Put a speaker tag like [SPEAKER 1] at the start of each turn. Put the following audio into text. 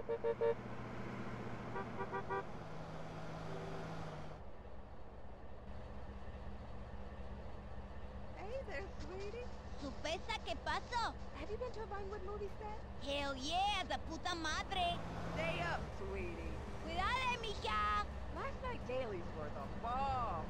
[SPEAKER 1] Hey there, sweetie.
[SPEAKER 2] ¿Supesa qué pasó?
[SPEAKER 1] Have you been to a Vinewood movie set?
[SPEAKER 2] Hell yeah, the puta madre.
[SPEAKER 1] Stay up, sweetie.
[SPEAKER 2] Cuidado, mija.
[SPEAKER 1] Last night Daly's worth a ball.